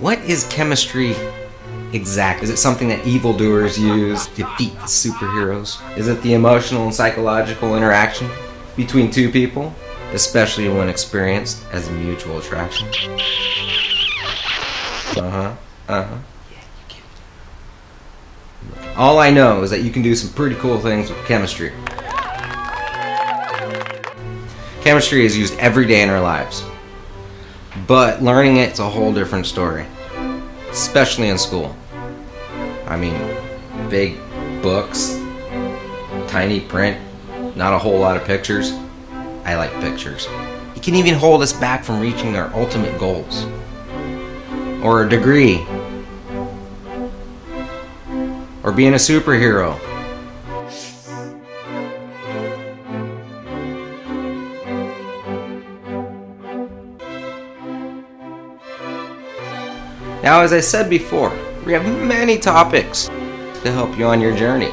What is chemistry exactly? Is it something that evildoers use to defeat the superheroes? Is it the emotional and psychological interaction between two people, especially when experienced as a mutual attraction? Uh huh. Uh huh. All I know is that you can do some pretty cool things with chemistry. Chemistry is used every day in our lives. But learning it's a whole different story. Especially in school. I mean, big books, tiny print, not a whole lot of pictures. I like pictures. It can even hold us back from reaching our ultimate goals. Or a degree. Or being a superhero. Now, as I said before, we have many topics to help you on your journey.